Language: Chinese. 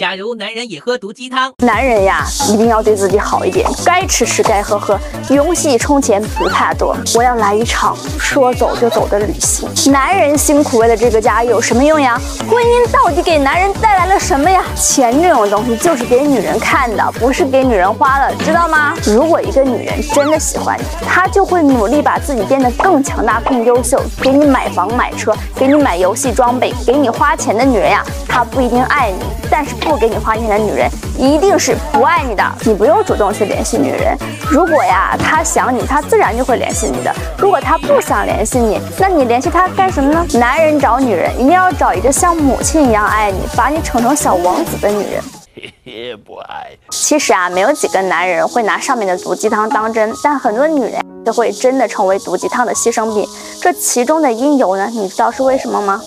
假如男人也喝毒鸡汤，男人呀，一定要对自己好一点，该吃吃，该喝喝，游戏充钱不怕多。我要来一场说走就走的旅行。男人辛苦为了这个家有什么用呀？婚姻到底给男人带来了什么呀？钱这种东西就是给女人看的，不是给女人花的，知道吗？如果一个女人真的喜欢你，她就会努力把自己变得更强大、更优秀，给你买房买车，给你买游戏装备，给你花钱的女人呀，她不一定爱你，但是给你花钱的女人一定是不爱你的。你不用主动去联系女人，如果呀她想你，她自然就会联系你的。如果她不想联系你，那你联系她干什么呢？男人找女人一定要找一个像母亲一样爱你，把你宠成小王子的女人。不爱其实啊，没有几个男人会拿上面的毒鸡汤当真，但很多女人就会真的成为毒鸡汤的牺牲品。这其中的因由呢，你知道是为什么吗？